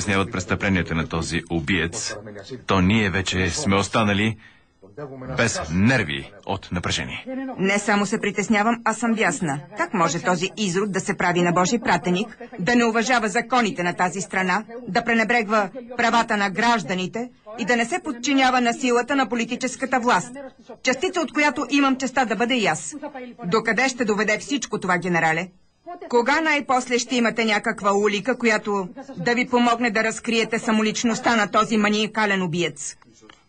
притесняват престъпленията на този убиец, то ние вече сме останали без нерви от напрежение. Не само се притеснявам, а съм бясна. Как може този изрод да се прави на Божи пратеник, да не уважава законите на тази страна, да пренебрегва правата на гражданите и да не се подчинява на силата на политическата власт, частица от която имам честа да бъде и аз. Докъде ще доведе всичко това, генерале? Кога най-после ще имате някаква улика, която да ви помогне да разкриете самоличността на този маниакален убиец?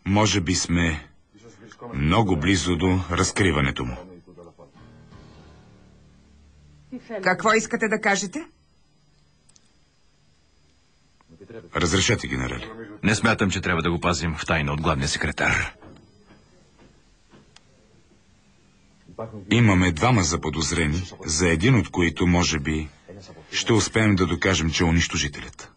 Може би сме много близо до разкриването му. Какво искате да кажете? Разрешете, генерали. Не смятам, че трябва да го пазим в тайна от главния секретар. Имаме двама заподозрени, за един от които, може би, ще успеем да докажем, че е унищожителят.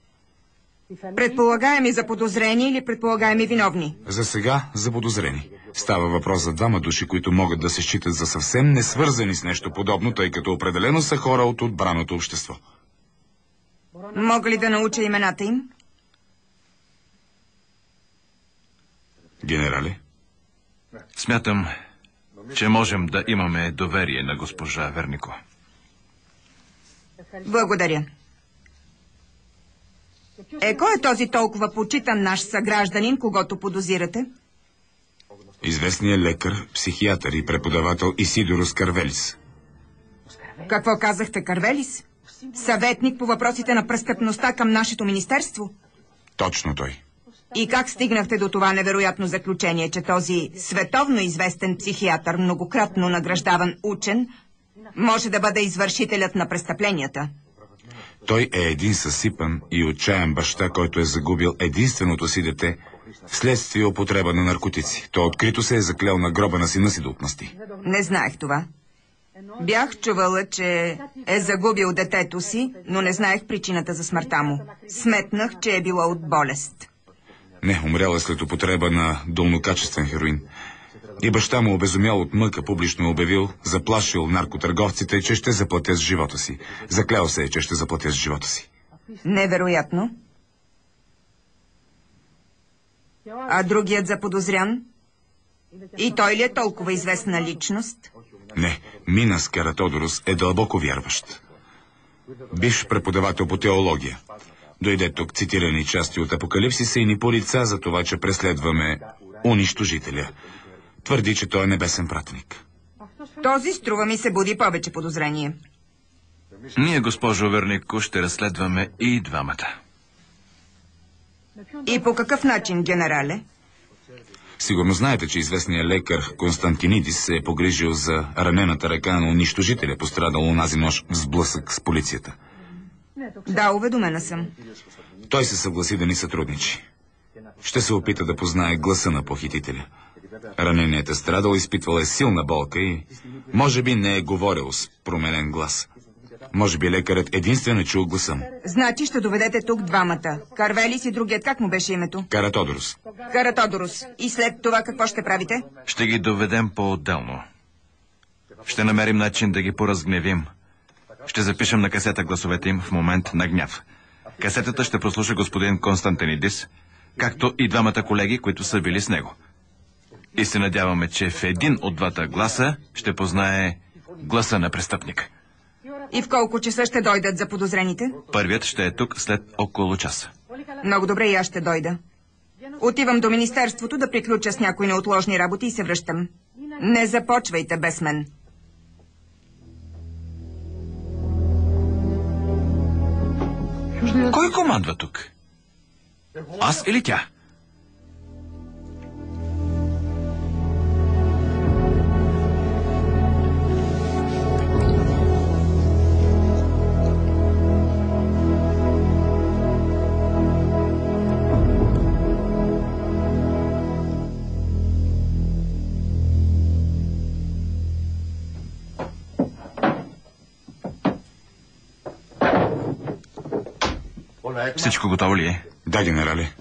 Предполагаеми за подозрени или предполагаеми виновни? За сега заподозрени. Става въпрос за двама души, които могат да се считат за съвсем не свързани с нещо подобно, тъй като определено са хора от отбраното общество. Мога ли да науча имената им? Генерали? Смятам, че можем да имаме доверие на госпожа Вернико. Благодаря. Е, кой е този толкова почитан наш съгражданин, когато подозирате? Известният лекар, психиатър и преподавател Исидорос Карвелис. Какво казахте, Карвелис? Съветник по въпросите на престъпността към нашето министерство? Точно той. И как стигнахте до това невероятно заключение, че този световно известен психиатър, многократно награждаван учен, може да бъде извършителят на престъпленията? Той е един съсипан и отчаян баща, който е загубил единственото си дете вследствие употреба на наркотици. Той открито се е заклел на гроба на сина си да отмъсти. Не знаех това. Бях чувала, че е загубил детето си, но не знаех причината за смъртта му. Сметнах, че е било от болест. Не, умрял е след употреба на долнокачествен хероин. И баща му обезумял от мъка, публично е обявил, заплашил наркотърговците, че ще заплатя с живота си. Заклял се е, че ще заплатя с живота си. Невероятно. А другият заподозрян? И той ли е толкова известна личност? Не, Минас Каратодорос е дълбоко вярващ. Бивш преподавател по теология. Дойде тук цитирани части от Апокалипсиса и ни полица за това, че преследваме унищожителя. Твърди, че той е небесен пратеник. Този струва ми се буди повече подозрение. Ние, госпожо Вернико, ще разследваме и двамата. И по какъв начин, генерале? Сигурно знаете, че известният лекар Константинидис се е погрижил за ранената ръка на унищожителя, пострадал унази нощ в сблъсък с полицията. Да, уведомена съм. Той се съгласи да ни сътрудничи. Ще се опита да познае гласа на похитителя. Раненият е страдал, изпитвал е силна болка и може би не е говорил с променен глас. Може би лекарът единствено е чул гласа му. Значи ще доведете тук двамата. Карвелис и другият, как му беше името? Каратодорос. Каратодорус. И след това какво ще правите? Ще ги доведем по-отделно. Ще намерим начин да ги поразгневим. Ще запишем на касета гласовете им в момент на гняв. Касетата ще прослуша господин Константинидис, както и двамата колеги, които са били с него. И се надяваме, че в един от двата гласа ще познае гласа на престъпник. И в колко часа ще дойдат за подозрените? Първият ще е тук след около часа. Много добре, и аз ще дойда. Отивам до Министерството да приключа с някои неотложни работи и се връщам. Не започвайте без мен. Кой командва тук? Аз или тя? Всичко готово ли е? Да, генерале.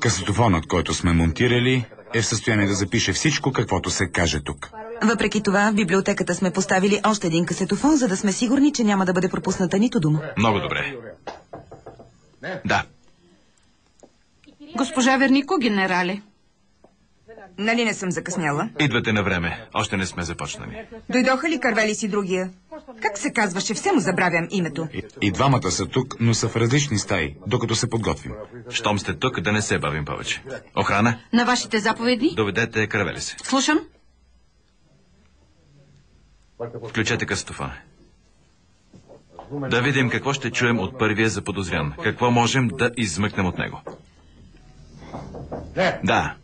Касетофонът, който сме монтирали, е в състояние да запише всичко, каквото се каже тук. Въпреки това, в библиотеката сме поставили още един касетофон, за да сме сигурни, че няма да бъде пропусната нито дума. Много добре. Да. Госпожа Вернико, генерале. Нали не съм закъсняла? Идвате на време. Още не сме започнали. Дойдоха ли Карвели си другия? Как се казваше? Все му забравям името. И, и двамата са тук, но са в различни стаи, докато се подготвим. Щом сте тук, да не се бавим повече. Охрана, На вашите заповеди? доведете кравели се. Слушам. Включете кастофона. Да видим какво ще чуем от първия заподозрян. Какво можем да измъкнем от него. Да,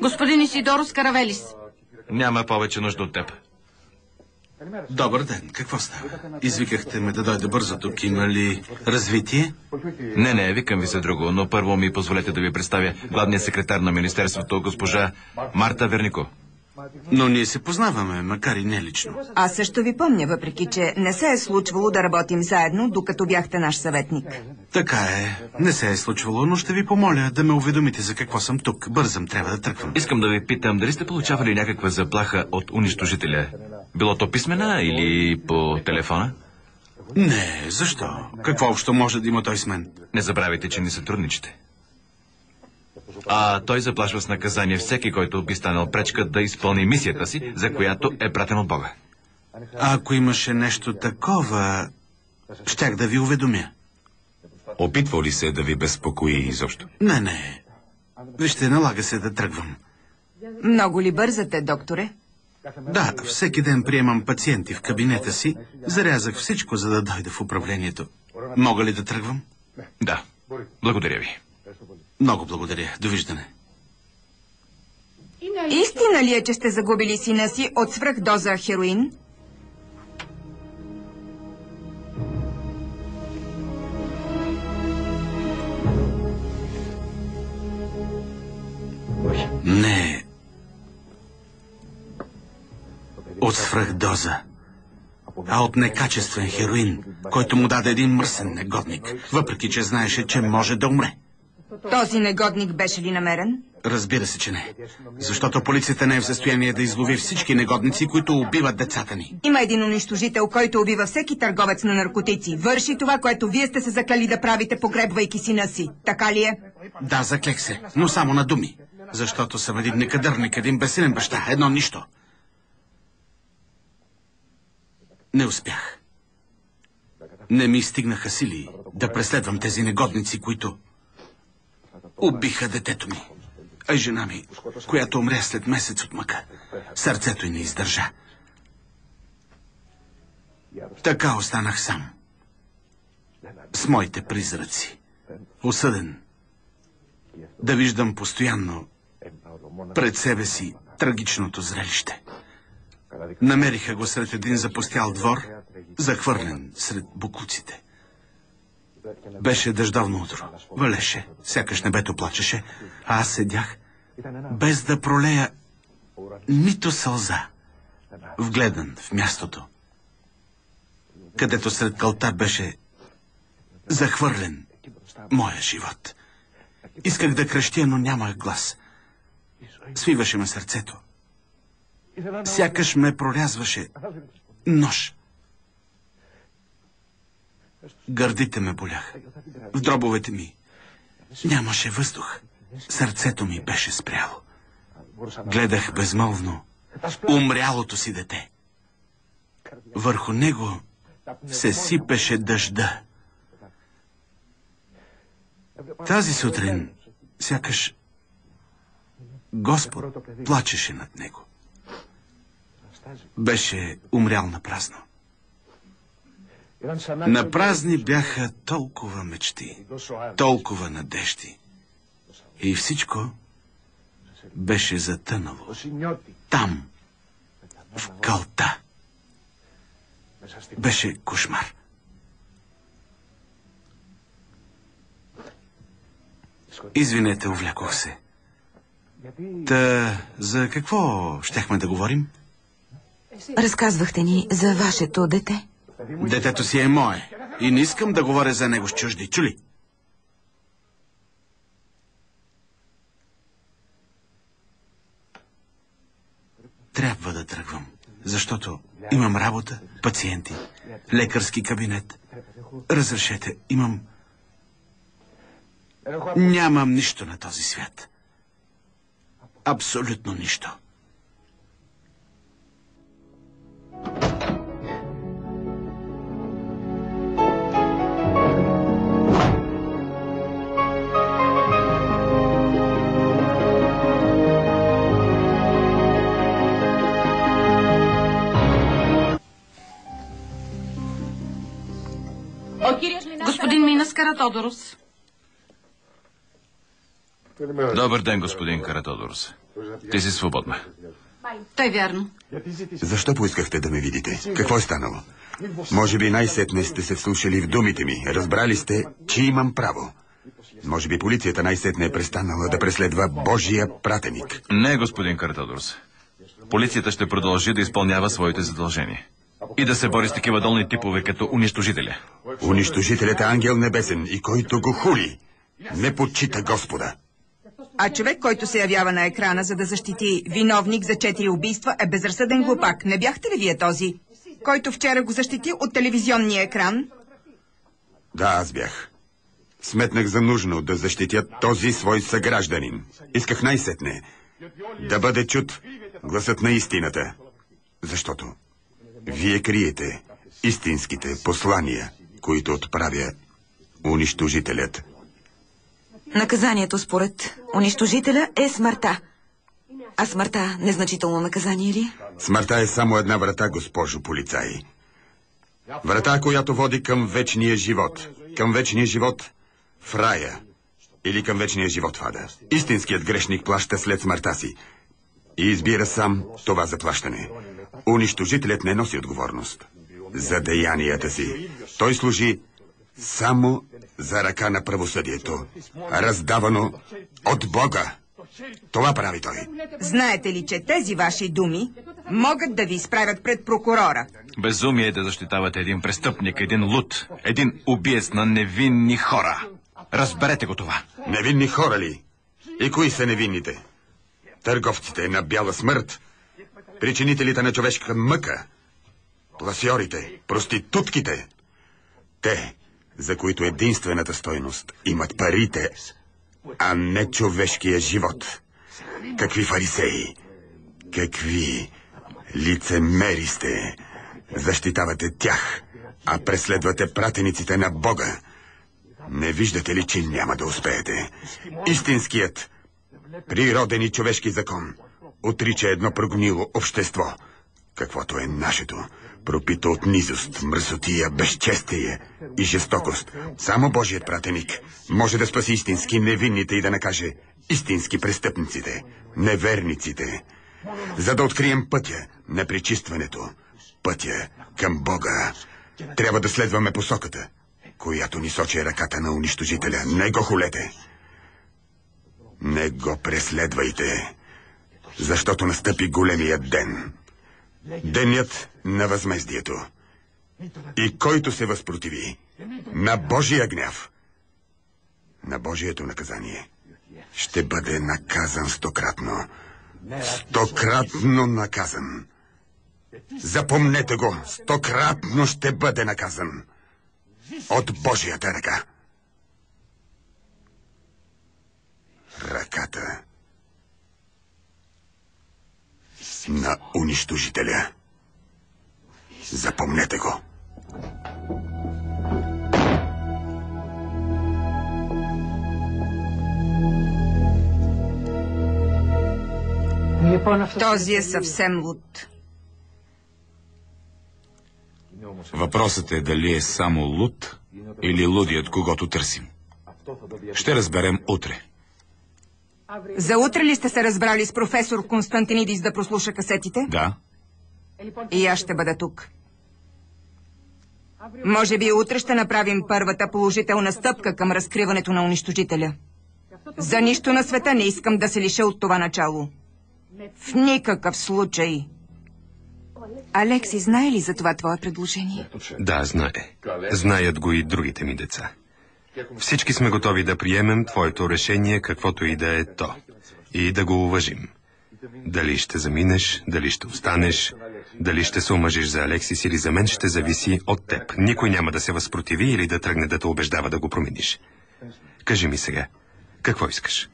Господин Исидорос Каравелис. няма повече нужда от теб. Добър ден, какво става? Извикахте ме да дойда бързо тук. Има ли развитие? Не, не, викам ви за друго, но първо ми позволете да ви представя главния секретар на Министерството, госпожа Марта Вернико. Но ние се познаваме, макар и не лично. Аз също ви помня, въпреки че не се е случвало да работим заедно, докато бяхте наш съветник. Така е, не се е случвало, но ще ви помоля да ме уведомите за какво съм тук. Бързам, трябва да тръгвам. Искам да ви питам, дали сте получавали някаква заплаха от унищожителя? Било то писмена или по телефона? Не, защо? Какво общо може да има той с мен? Не забравяйте, че ни сътрудничите. А той заплашва с наказание всеки, който би станал пречка да изпълни мисията си, за която е пратен от Бога. А ако имаше нещо такова, щях да ви уведомя. Опитва ли се да ви безпокои изобщо? Не, не. Вижте, налага се да тръгвам. Много ли бързате, докторе? Да, всеки ден приемам пациенти в кабинета си. Зарязах всичко, за да дойда в управлението. Мога ли да тръгвам? Да. Благодаря ви. Много благодаря. Довиждане. Истина ли е, че сте загубили сина си от свръхдоза хероин? Не. От свръхдоза. А от некачествен хероин, който му даде един мръсен негодник, въпреки че знаеше, че може да умре. Този негодник беше ли намерен? Разбира се, че не. Защото полицията не е в състояние да излови всички негодници, които убиват децата ни. Има един унищожител, който убива всеки търговец на наркотици. Върши това, което вие сте се заклали да правите, погребвайки сина си. Така ли е? Да, заклех се, но само на думи. Защото съм един некадърник, един безсилен баща, едно нищо. Не успях. Не ми стигнаха сили да преследвам тези негодници, които убиха детето ми. А жена ми, която умря след месец от мъка. Сърцето й не издържа. Така останах сам. С моите призраци. Осъден. Да виждам постоянно пред себе си трагичното зрелище. Намериха го сред един запустял двор, захвърлен сред буклуците. Беше дъждовно утро. Валеше, сякаш небето плачеше, а аз седях, без да пролея нито сълза, вгледан в мястото, където сред кълта беше захвърлен моя живот. Исках да крещя, но нямах глас. Свиваше ме сърцето. Сякаш ме прорязваше нож. Гърдите ме боляха. В дробовете ми нямаше въздух. Сърцето ми беше спряло. Гледах безмолвно умрялото си дете. Върху него се сипеше дъжда. Тази сутрин, сякаш Господ плачеше над него. Беше умрял на празно. На празни бяха толкова мечти, толкова надежди. И всичко беше затънало. Там, в калта. Беше кошмар. Извинете, увлякох се. Та, за какво щяхме да говорим? Разказвахте ни за вашето дете. Детето си е мое. И не искам да говоря за него с чужди. Чули? Трябва да тръгвам. Защото имам работа, пациенти, лекарски кабинет. Разрешете, имам Нямам нищо на този свят. Абсолютно нищо. Господин Минас Каратодорос. Добър ден, господин Каратодорс. Ти си свободна. Той вярно. Защо поискахте да ме видите? Какво е станало? Може би най-сетне сте се вслушали в думите ми. Разбрали сте, че имам право. Може би полицията най-сетне е престанала да преследва Божия пратеник. Не, господин Каратодорс. Полицията ще продължи да изпълнява своите задължения. И да се бори с такива долни типове като унищожителя. Унищожителят е ангел небесен и който го хули, не почита Господа. А човек, който се явява на екрана, за да защити виновник за четири убийства, е безразсъден глупак. Не бяхте ли вие този, който вчера го защити от телевизионния екран? Да, аз бях. Сметнах за нужно да защитя този свой съгражданин. Исках най-сетне да бъде чут гласът на истината. Защото вие криете истинските послания, които отправя унищожителят. Наказанието според унищожителя е смъртта. А смъртта незначително наказание ли? Смъртта е само една врата, госпожо полицай. Врата, която води към вечния живот. Към вечния живот в рая. Или към вечния живот в ада. Истинският грешник плаща след смъртта си. И избира сам това заплащане. Унищожителят не носи отговорност за деянията си. Той служи само за ръка на правосъдието, раздавано от Бога. Това прави той. Знаете ли, че тези ваши думи могат да ви изправят пред прокурора? Безумие е да защитавате един престъпник, един луд, един убиец на невинни хора. Разберете го това. Невинни хора ли? И кои са невинните? Търговците на бяла смърт, причинителите на човешка мъка, пласьорите, проститутките. Те, за които единствената стойност имат парите, а не човешкия живот. Какви фарисеи, какви лицемери сте. Защитавате тях, а преследвате пратениците на Бога. Не виждате ли, че няма да успеете? Истинският, природен и човешки закон отрича едно прогнило общество, каквото е нашето, пропито от низост, мръсотия, безчестие и жестокост. Само Божият пратеник може да спаси истински невинните и да накаже истински престъпниците, неверниците, за да открием пътя на причистването, пътя към Бога. Трябва да следваме посоката, която ни сочи ръката на унищожителя. Не го хулете. Не го преследвайте, защото настъпи големия ден. Денят на възмездието. И който се възпротиви на Божия гняв, на Божието наказание, ще бъде наказан стократно. Стократно наказан. Запомнете го, стократно ще бъде наказан. От Божията ръка. Ръката на унищожителя. Запомнете го. Този е съвсем луд. Въпросът е дали е само луд или лудият, когато търсим. Ще разберем утре. За утре ли сте се разбрали с професор Константинидис да прослуша касетите? Да, И аз ще бъда тук. Може би утре ще направим първата положителна стъпка към разкриването на унищожителя. За нищо на света не искам да се лиша от това начало. В никакъв случай. Алекси, знае ли за това твое предложение? Да, знае. Знаят го и другите ми деца. Всички сме готови да приемем твоето решение, каквото и да е то. И да го уважим. Дали ще заминеш, дали ще останеш, дали ще се омъжиш за Алексис или за мен, ще зависи от теб. Никой няма да се възпротиви или да тръгне да те убеждава да го промениш. Кажи ми сега, Какво искаш?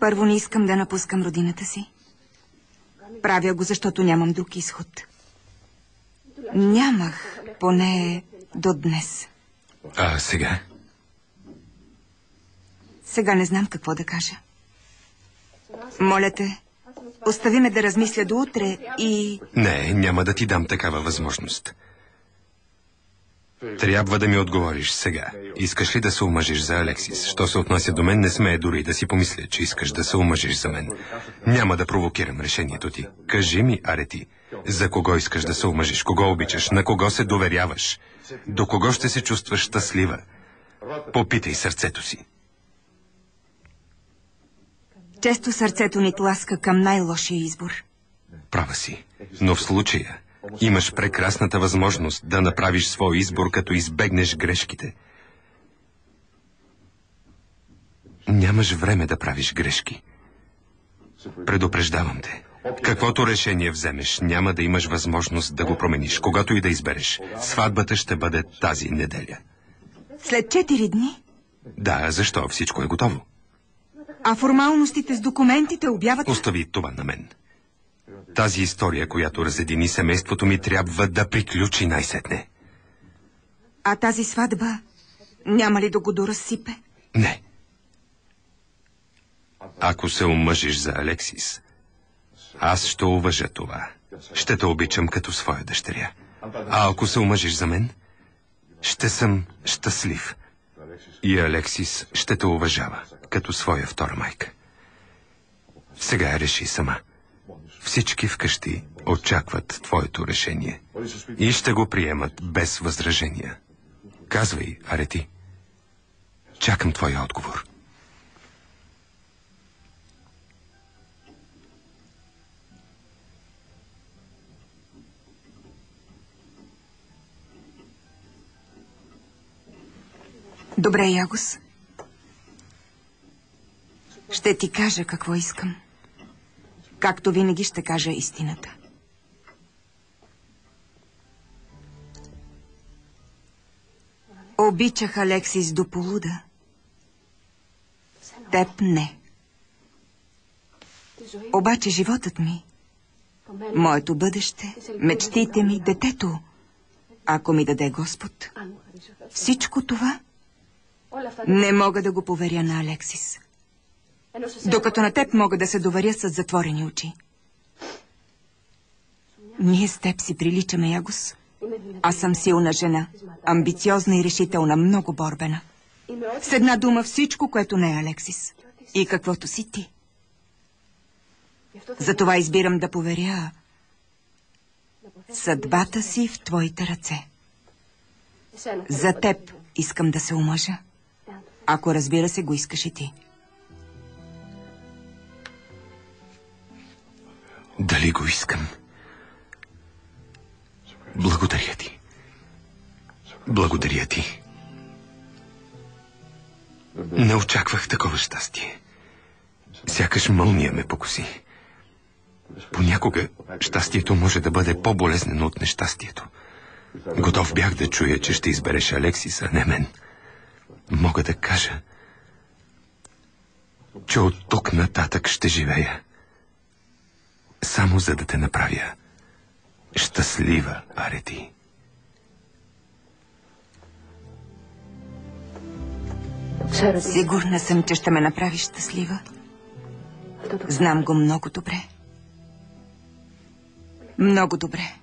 Първо не искам да напускам родината си. Правя го, защото нямам друг изход. Нямах, поне до днес. А сега? Сега не знам какво да кажа. Моля те, остави ме да размисля до утре и... Не, няма да ти дам такава възможност. Трябва да ми отговориш сега. Искаш ли да се омъжиш за Алексис? Що се отнася до мен, не смея дори да си помисля, че искаш да се омъжиш за мен. Няма да провокирам решението ти. Кажи ми, Арети, за кого искаш да се омъжиш? Кого обичаш? На кого се доверяваш? До кого ще се чувстваш щастлива? Попитай сърцето си. Често сърцето ни тласка към най-лошия избор. Права си. Но в случая имаш прекрасната възможност да направиш свой избор, като избегнеш грешките. Нямаш време да правиш грешки. Предупреждавам те. Каквото решение вземеш, няма да имаш възможност да го промениш, когато и да избереш. Сватбата ще бъде тази неделя. След четири дни? Да, защо? Всичко е готово. А формалностите с документите, обявата... Остави това на мен. Тази история, която разедини семейството ми, трябва да приключи най-сетне. А тази сватба няма ли да го доразсипе? Не. Ако се омъжиш за Алексис, аз ще уважа това. Ще те обичам като своя дъщеря. А ако се омъжиш за мен, ще съм щастлив. И Алексис ще те уважава като своя втора майка. Сега реши сама. Всички вкъщи очакват твоето решение и ще го приемат без възражения. Казвай, Арети. Чакам твоя отговор. Добре, Ягос. Ще ти кажа какво искам. Както винаги ще кажа истината. Обичах Алексис до полуда. Теб не. Обаче животът ми, моето бъдеще, мечтите ми, детето, ако ми даде Господ, всичко това не мога да го поверя на Алексис. Докато на теб мога да се доверя с затворени очи. Ние с теб си приличаме, Ягос. Аз съм силна жена, амбициозна и решителна, много борбена. С една дума всичко, което не е Алексис. И каквото си ти. Затова избирам да поверя съдбата си в твоите ръце. За теб искам да се омъжа. Ако разбира се, го искаш и ти. Дали го искам? Благодаря ти. Благодаря ти. Не очаквах такова щастие. Сякаш мълния ме покоси. Понякога щастието може да бъде по-болезнено от нещастието. Готов бях да чуя, че ще избереш Алексис, а не мен. Мога да кажа, че от тук нататък ще живея. Само за да те направя щастлива, Арети. Сигурна съм, че ще ме направиш щастлива. Знам го много добре. Много добре.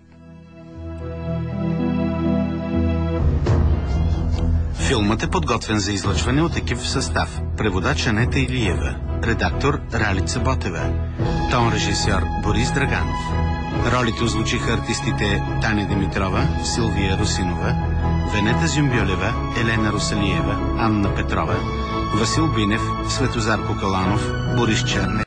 Филмът е подготвен за излъчване от екип в състав. Преводач Анета Илиева. Редактор Ралица Ботева. Тон режисьор Борис Драганов. Ролите озвучиха артистите Таня Димитрова, Силвия Русинова, Венета Зюмбюлева, Елена Русалиева, Анна Петрова, Васил Бинев, Светозар Кокаланов, Борис Черне.